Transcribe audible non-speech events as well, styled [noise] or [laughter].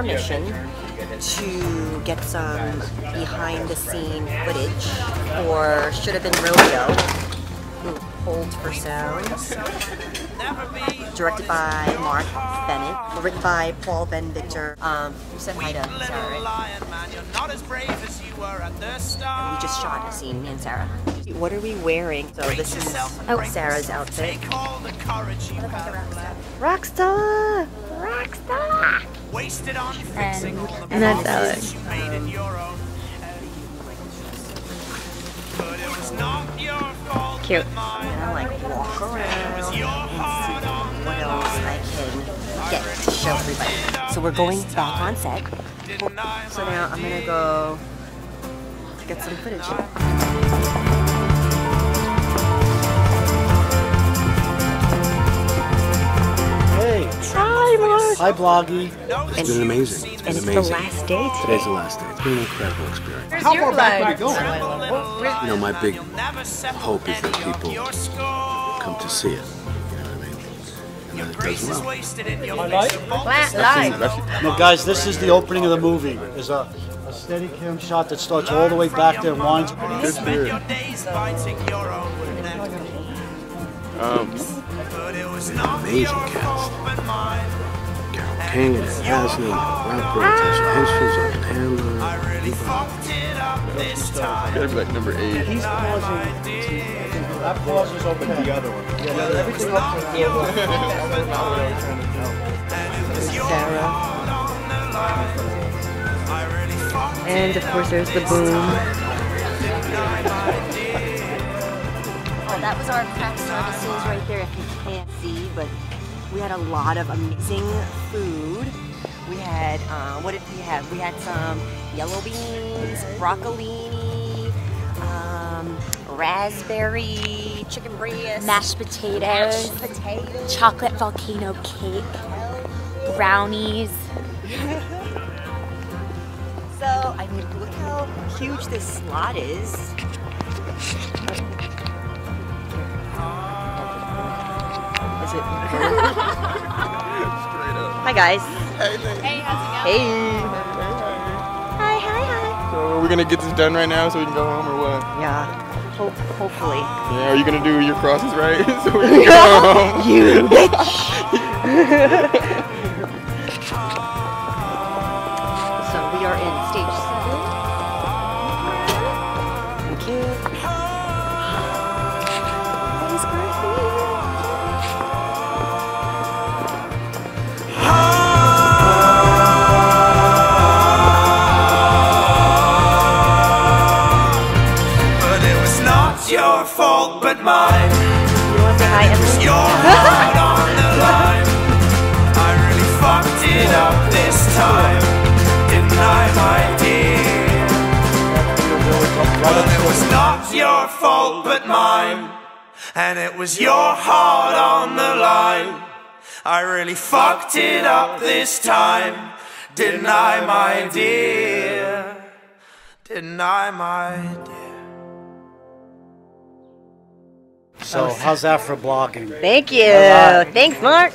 permission to get some behind the scene footage for Should Have Been Romeo. Ooh, Hold for Sound. Directed by Marc Bennett. Written by Paul Ben-Victor. Um, you said hi to Sarah, right? And we just shot a scene, me and Sarah. What are we wearing? So this is oh, Sarah's outfit. Rockstar! Rockstar! And, and that's Alex. Cute. I like walk around and see what else I can get to show everybody. So we're going back on set. So now I'm gonna go get some footage. Hi, Bloggy. It's been amazing. It's been And it's the amazing. last day today. Today's the last day. It's been an incredible experience. Where's back are You going? You know, my big hope is that people come to see it. You know what I mean? And that it does well. Flat live. No, guys, this is the opening of the movie. There's a, a steady cam shot that starts all the way back there and winds. Good spirit. Um, amazing cast. Carol Kane and Ed Asner, Ralph Natasha Henstridge, Uncle Hammer. Gotta be like number eight. He's pausing. That pause is open the other one. Yeah, everything else Sarah. And of course there's the boom. Oh, that was our craft services right there if you can't see, but we had a lot of amazing food. We had, uh, what did we have? We had some yellow beans, broccolini, um, raspberry chicken breast, Mashed potatoes, mashed potatoes. chocolate volcano cake, brownies. [laughs] So, I mean, look how huge this slot is. Is Hi guys. Hey, how's Hey. Hi, hi, hi. So are we gonna get this done right now so we can go home or what? Yeah. Ho- hopefully. Yeah, are you gonna do your crosses right [laughs] so we can [laughs] go home? You [laughs] bitch. Your fault, but mine. You want to say hi, Your heart [laughs] on the line. I really fucked it up this time, didn't I, my dear? But it was not your fault, but mine. And it was your heart on the line. I really fucked it up this time, didn't I, my dear? Didn't I, my dear? So, oh, how's that for blogging? Thank you. Thanks, Marc.